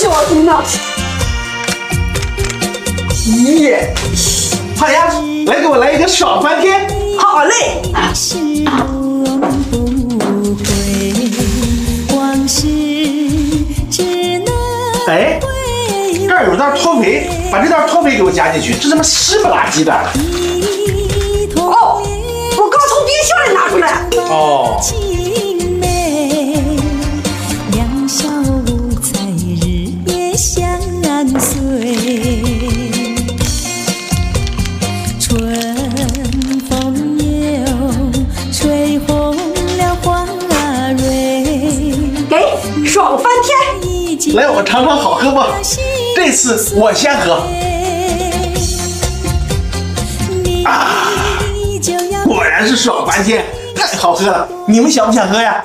这么不小心呢？咦，好呀，来给我来一个爽翻天！好嘞，是永不悔，往事只能哎，回这儿有袋脱肥，把这袋脱肥给我加进去，这他妈湿不拉几的。哦，我刚从冰箱里拿出来。哦爽翻天！来，我尝尝好喝不？这次我先喝。啊果然是爽翻天，太好喝了！你们想不想喝呀？